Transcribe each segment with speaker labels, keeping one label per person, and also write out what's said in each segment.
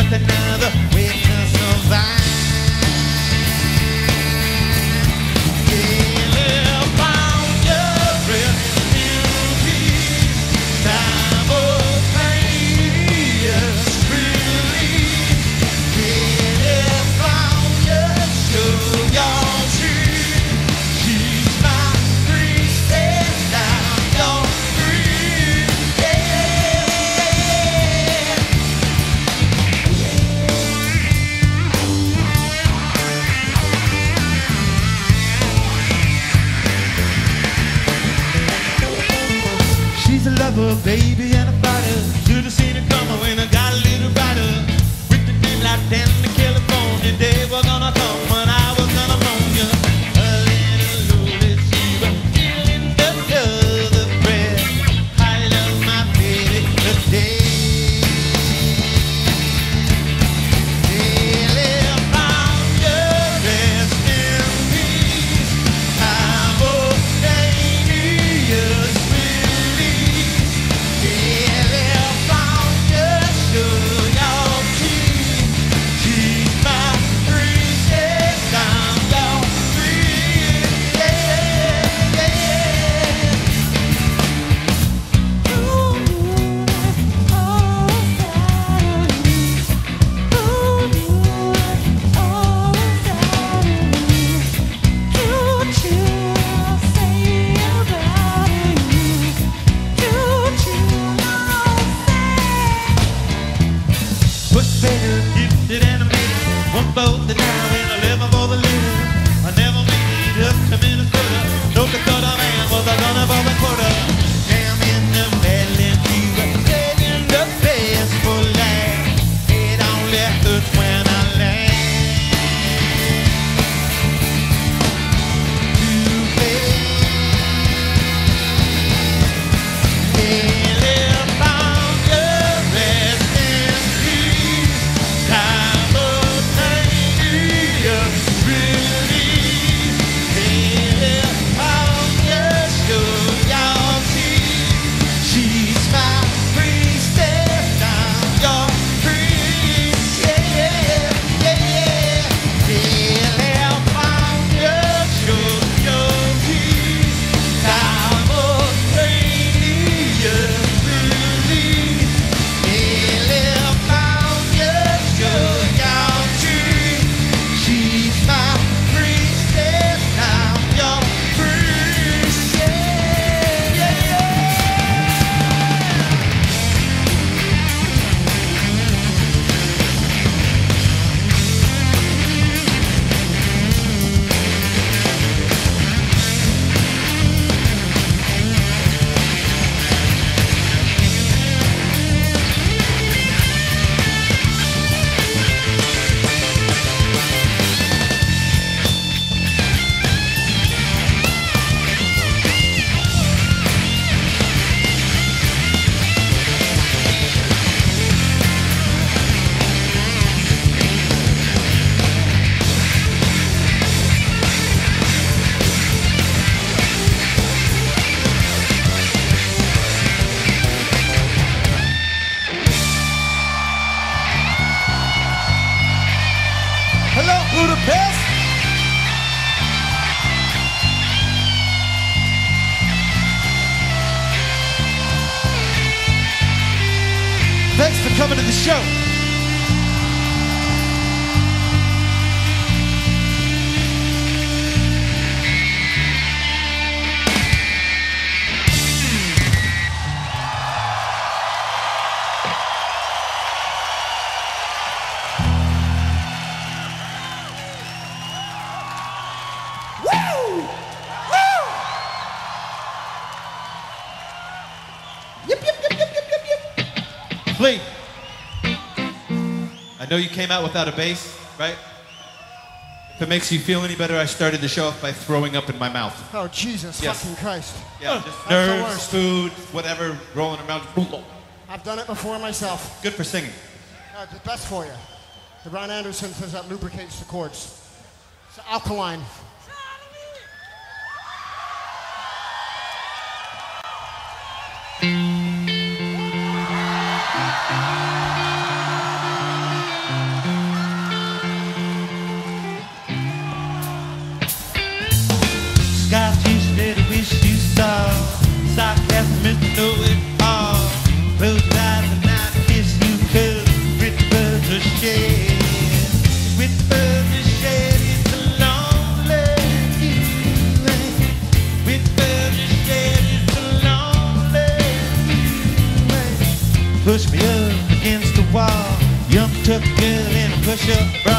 Speaker 1: Just another way
Speaker 2: know you came out without a bass, right? If it makes you feel any better, I started the show off by throwing up in my mouth.
Speaker 3: Oh, Jesus
Speaker 2: yes.
Speaker 3: fucking Christ.
Speaker 2: Yeah, just nerves, food, whatever, rolling around.
Speaker 3: I've done it before myself.
Speaker 2: Good for singing.
Speaker 3: Uh, the best for you. The Ron Anderson says that lubricates the cords. It's alkaline.
Speaker 1: pressure.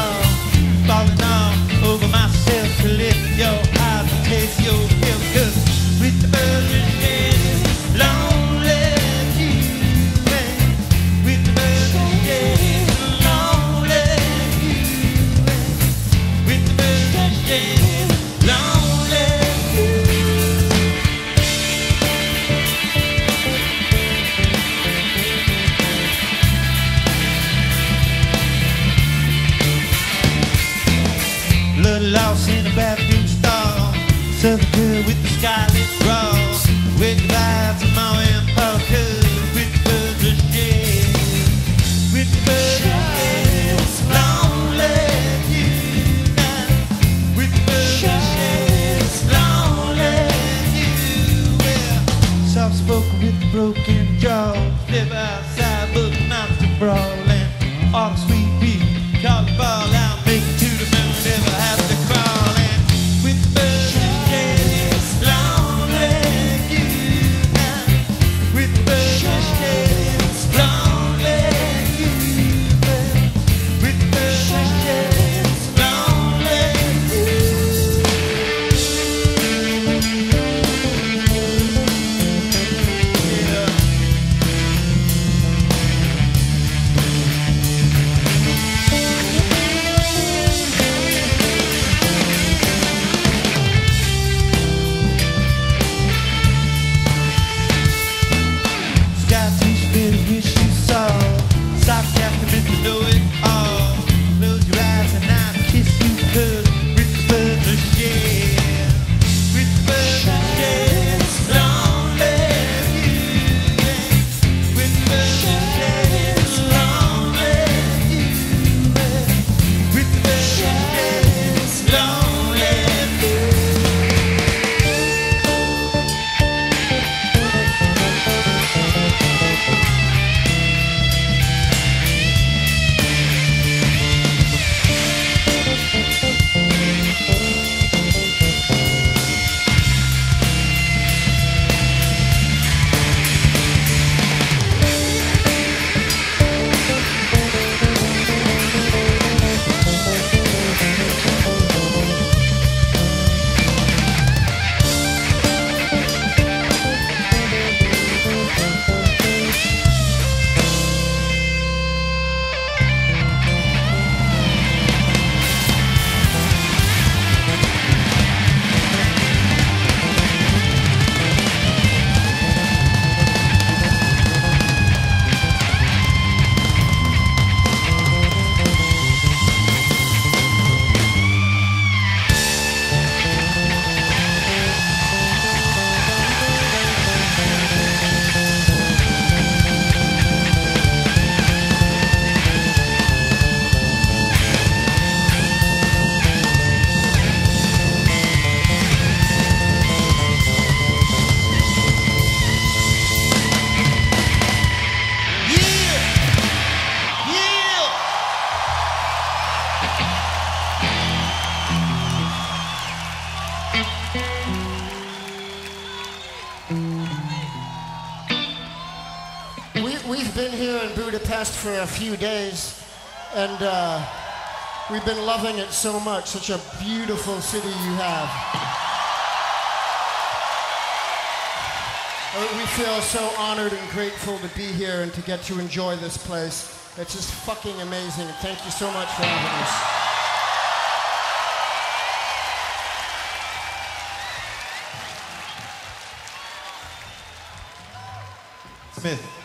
Speaker 1: and
Speaker 3: uh, we've been loving it so much. Such a beautiful city you have. Oh, we feel so honored and grateful to be here and to get to enjoy this place. It's just fucking amazing. Thank you so much for having us.
Speaker 1: Smith.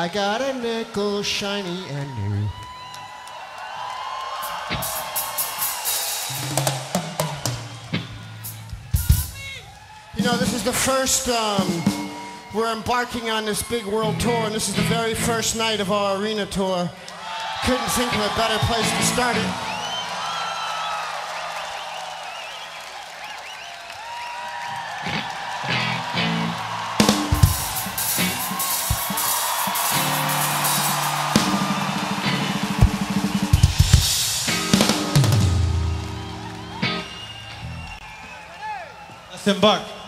Speaker 1: I got a
Speaker 3: nickel, shiny and new. You know, this is the first, um, we're embarking on this big world tour, and this is the very first night of our arena tour. Couldn't think of a better place to start it.
Speaker 1: Austin Buck.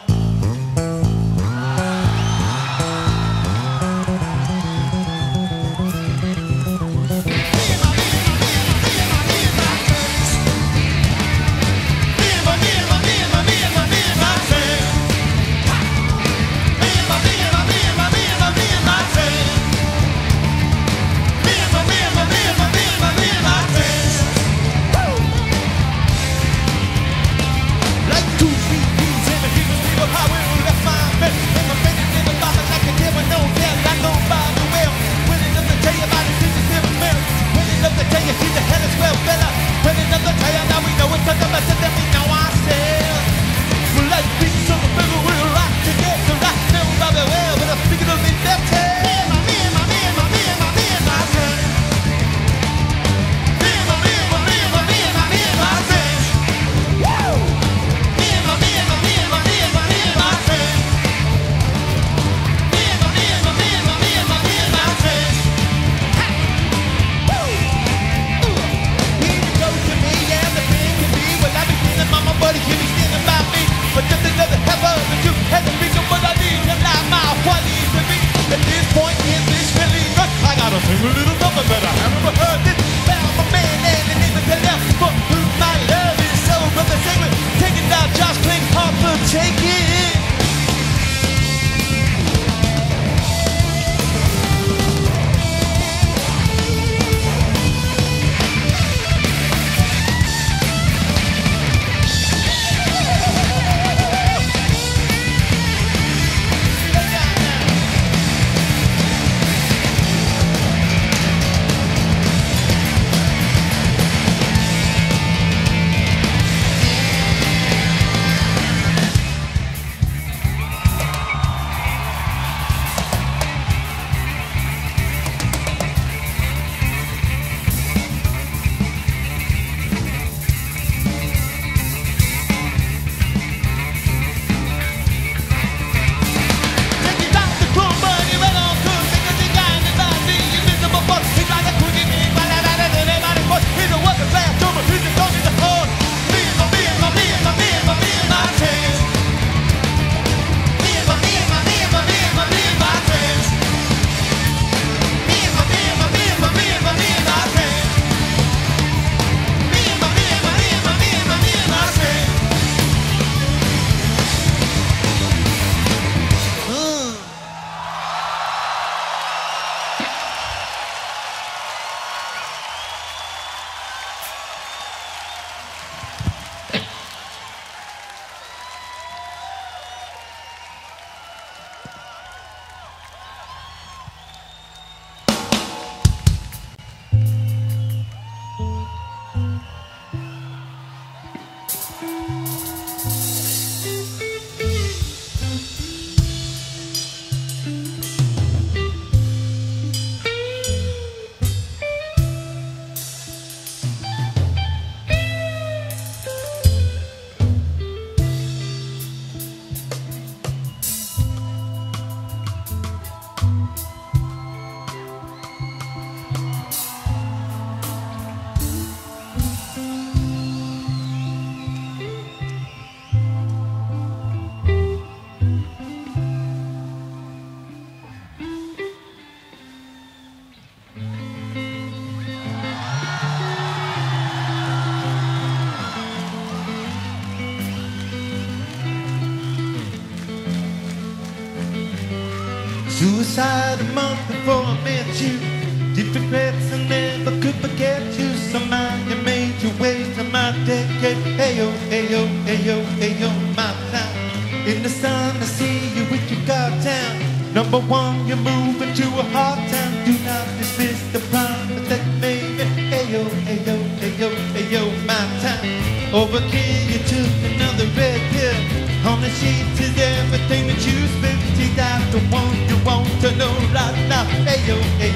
Speaker 1: Quand ta we know ourselves. Well, let's be sur le inside a month before I met you. Deep regrets I never could forget you. Somehow you made your way to my decade. Hey yo, hey yo, hey yo, hey yo, my town. In the sun I see you with your guard down. Number one, you're moving to a hard town. Do not dismiss the promise that made it. Hey yo, hey yo, hey yo, hey yo, my town. Over here you took another red pill. On the sheets is everything that you spent. Take out the one. To know right now. Hey, yo, hey.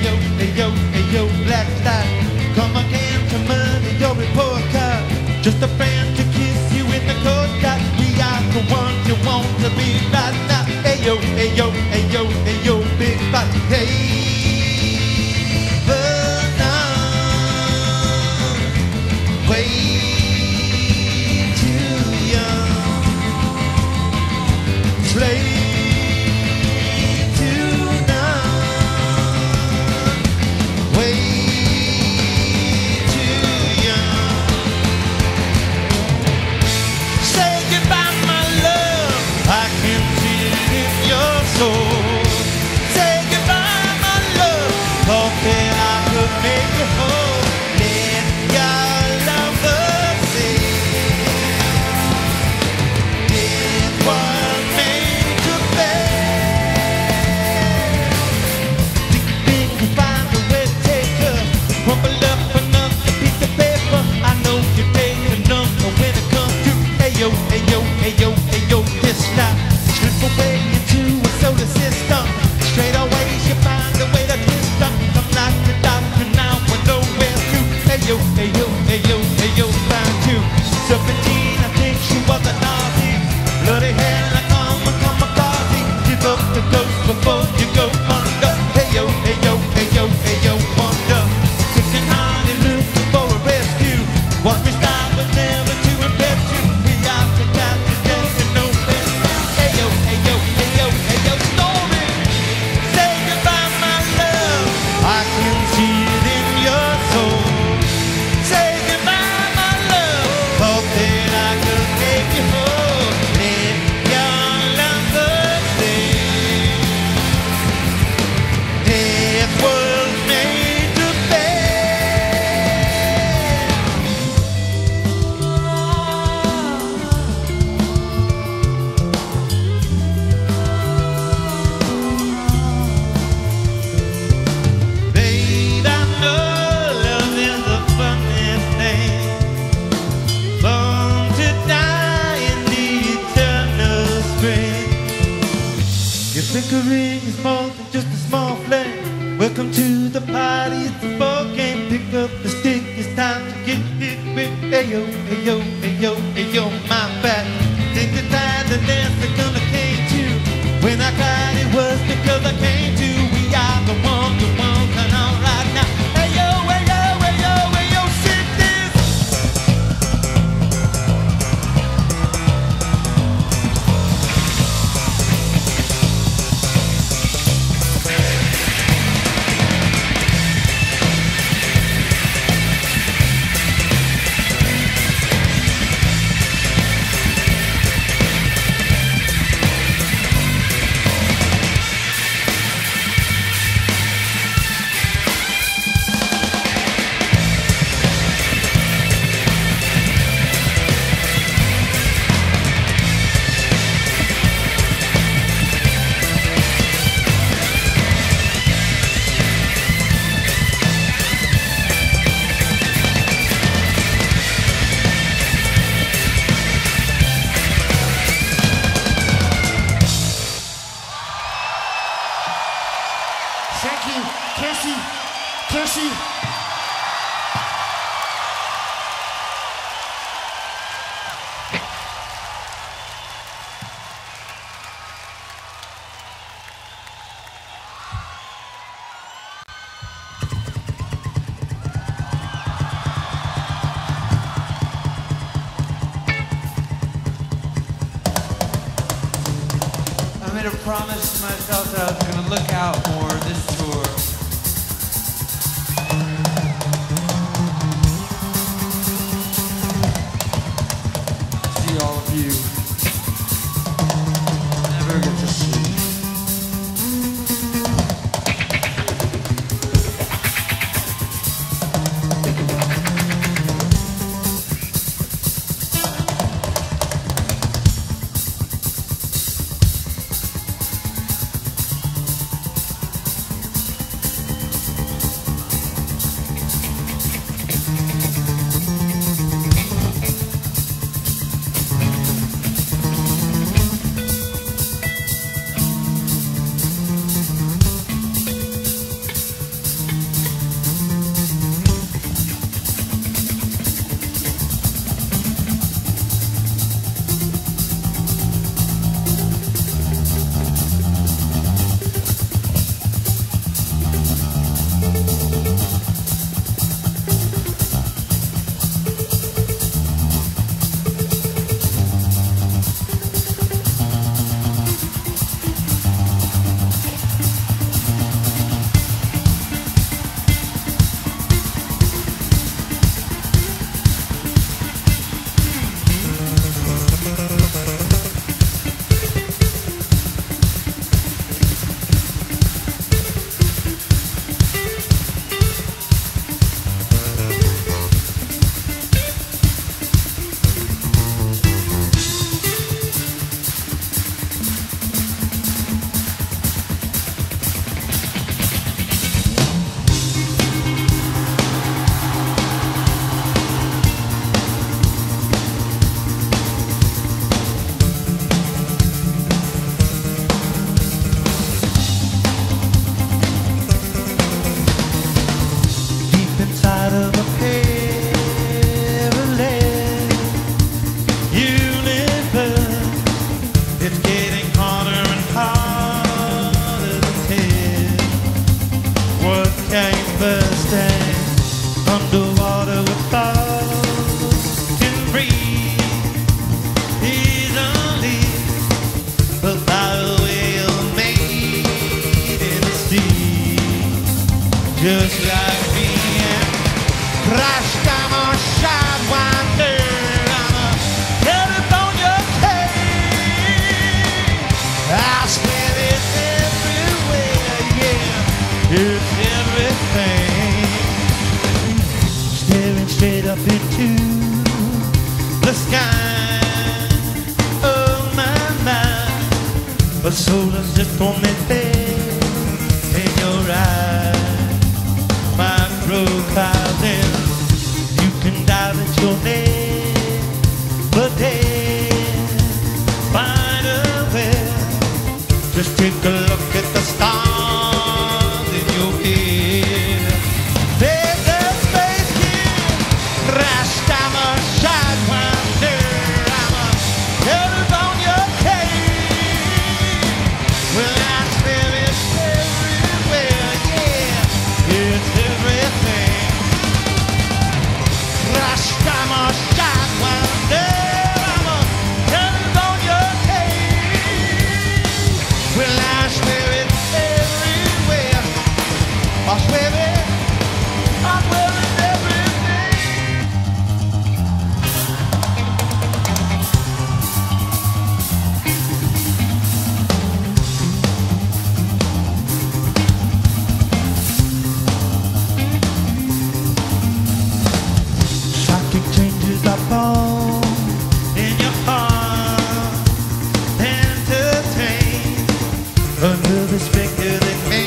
Speaker 1: Another's bigger than me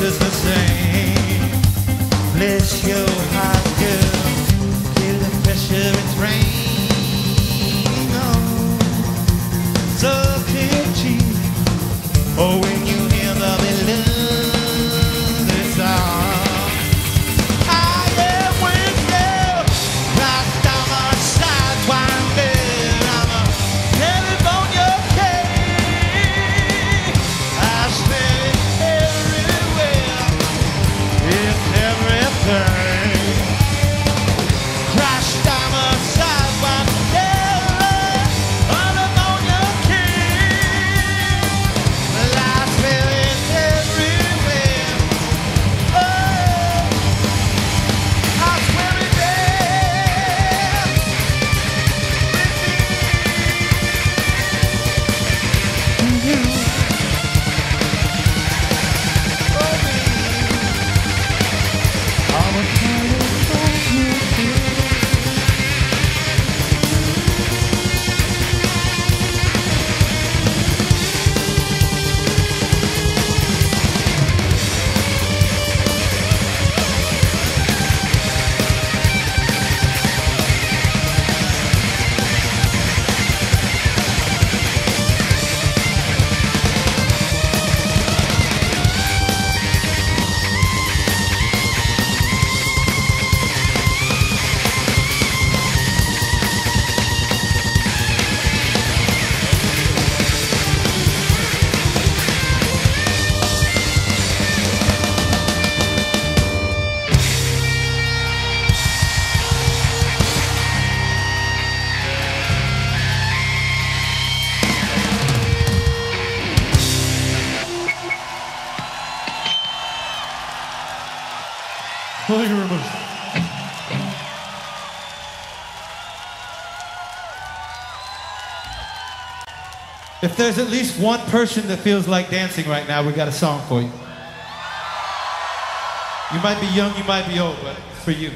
Speaker 1: does the same. Bless your heart, girl. Feel the pressure it's raining on. So? Oh, when you there's at least one person that feels like dancing right now, we got a song for you. You might be young, you might be old, but it's for you.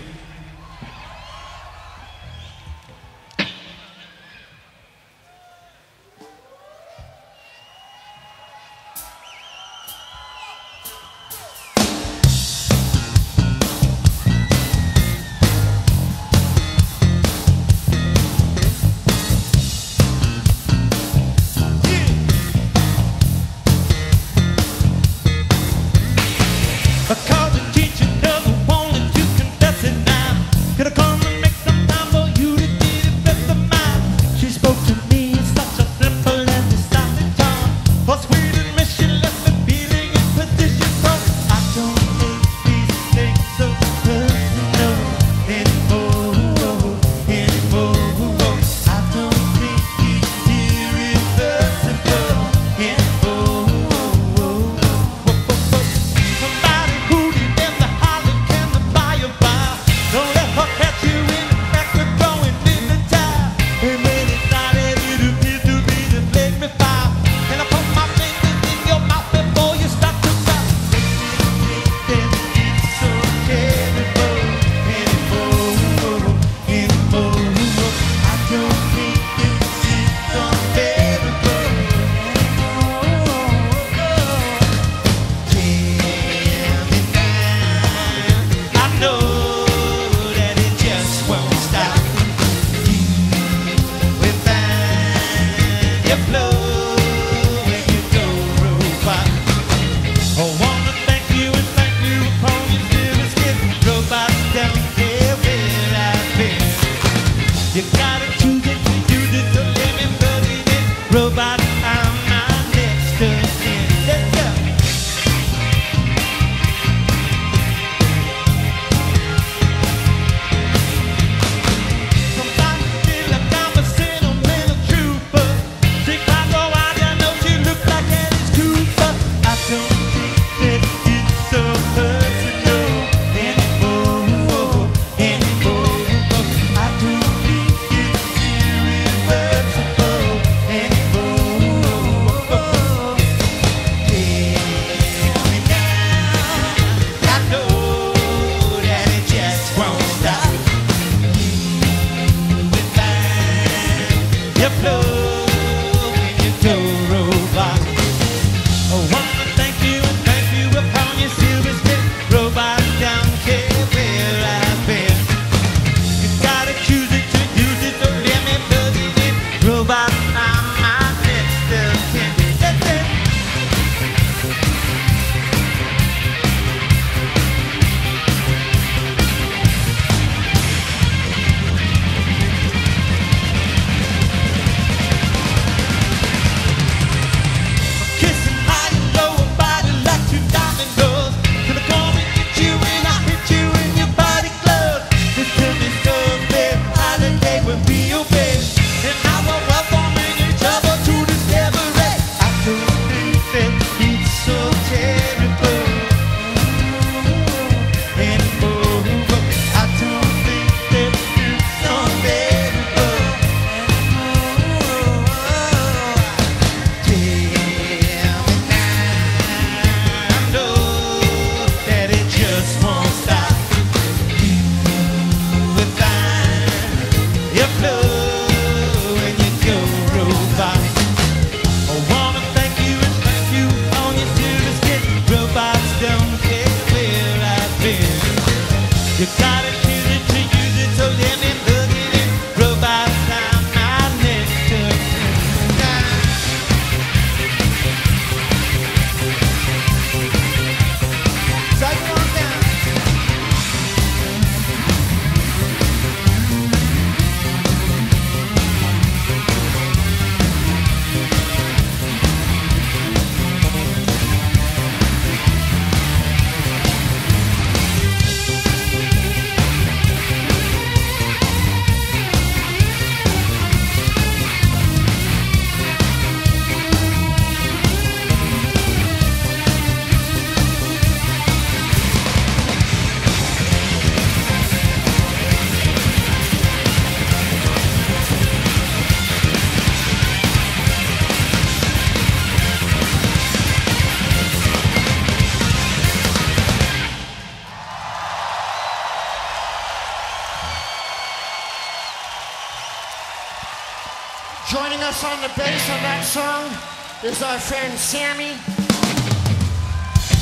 Speaker 3: is our friend Sammy.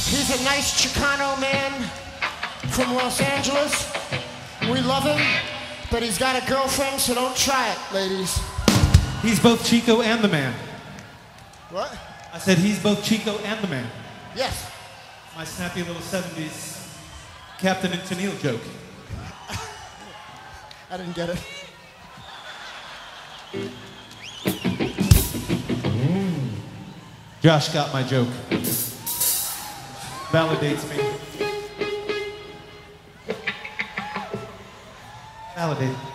Speaker 3: He's a nice Chicano man from Los Angeles. We love him, but he's got a girlfriend, so don't try it, ladies.
Speaker 1: He's both Chico and the man.
Speaker 3: What?
Speaker 1: I said he's both Chico and the man.
Speaker 3: Yes.
Speaker 1: My snappy little 70s Captain and Tennille joke.
Speaker 3: I didn't get it.
Speaker 1: Josh got my joke. Validates me. Validate.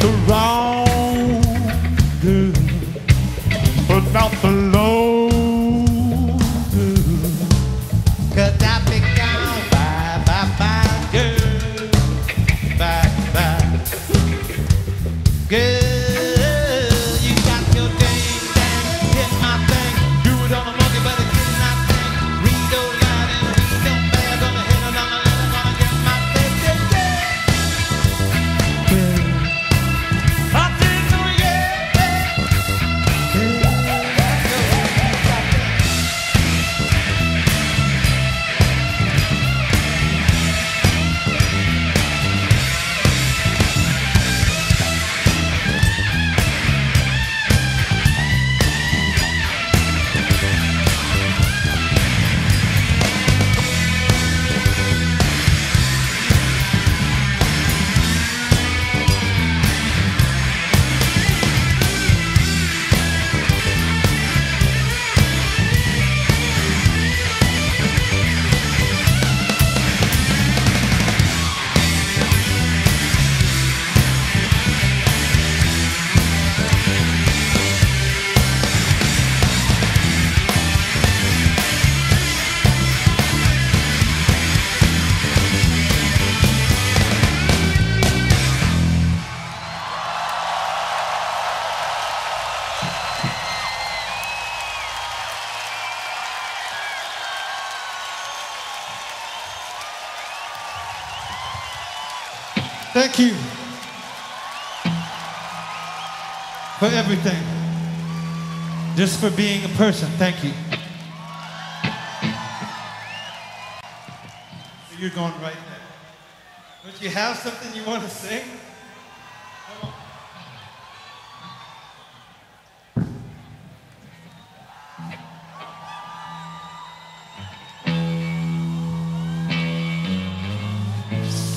Speaker 1: the wrong.
Speaker 4: for everything. Just for being a person. Thank you. So you're going right now. Don't you have something you want to sing?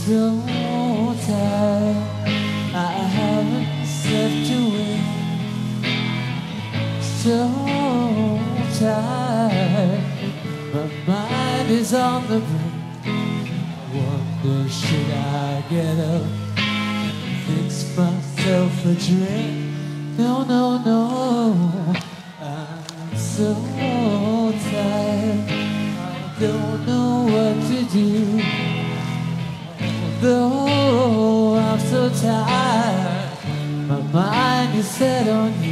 Speaker 1: So on the brink. Wonder should I get up and fix myself a drink? No, no, no. I'm so tired. I don't know what to do. Though I'm so tired, my mind is set on you.